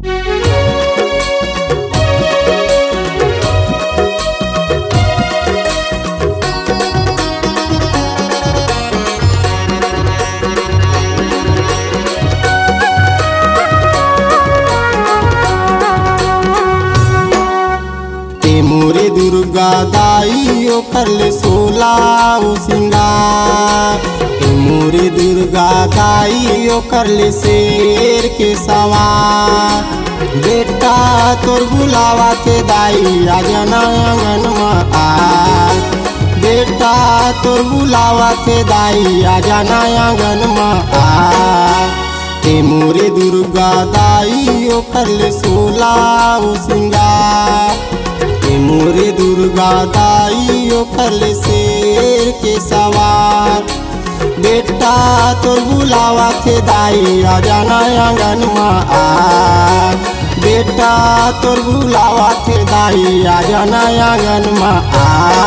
Thank you. दाई ओकर ले सोला सिंगार मोरे दुर्गा दाई ओकर ले शेर के सवार। बेटा तोर बुलावा के दाई आ जाना आँगन आ बेटा तोर बुलावा के दाई आ जाना आँगन आ ए मोरे दुर्गा दाई ओकर ले सोला सिंगार मोरे दुर्गा दाई कल शेर के सवार। बेटा तोर बुलावा के दाई, आ जाना में आ बेटा तोर बुलावा थे दाई, आ जाना में आ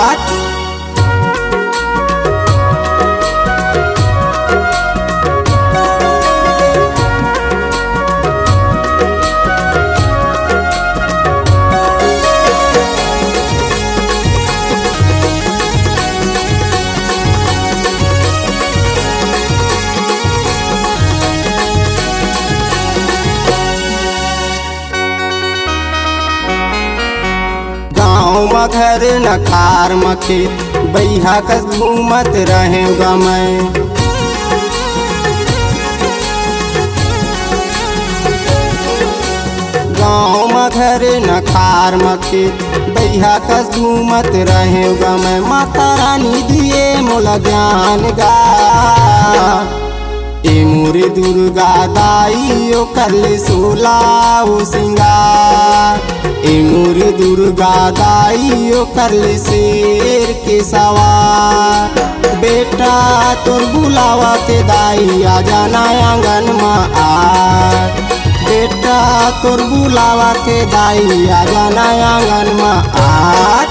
घर न खार में खेत बैहा कस घूमत रहे गमय गाँव में घर न खार में खेत बैहा कस घूमत रहे गमय माता रानी दिए मोला ज्ञान गा। ए मोरे दुर्गा दाई ओकर ले सोला ओ सिंगार। ए मोरे दुर्गा दाई ले शेर के सवार। बेटा, तोर बुलावा के दाई आ जाना आँगन में आ बेटा, तोर बुलावा के दाई आ जाना आँगन में आ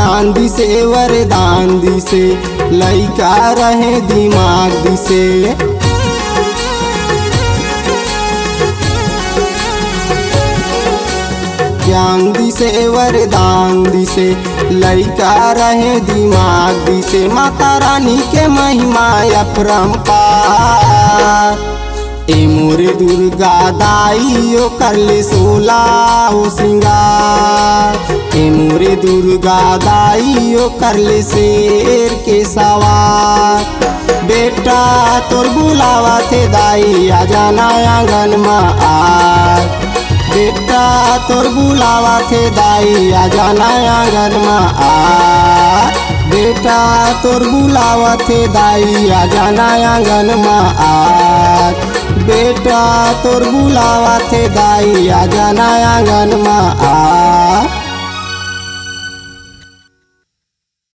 ज्ञान दिसे वरदान दिसे, लइका रहे दिमाग दिसे। ज्ञान दिसे, वरदान दिसे, लइका रहे दिमाग दिसे। माता रानी के महिमा अपरंपार मोरे दुर्गा दाई ओकर ले सोला ओ सिंगार मोरे दुर्गा दाई ओकर ले शेर के सवार। बेटा तोर बुलावा थे दाई आ जाना आँगन में आ बेटा तोर बुलावा थे दाई आ जाना आँगन में आ बेटा तोर बुलावा थे दाई आ जाना आँगन में आ बेटा तोर बुलावा थे दाई आ जाना आँगन में आ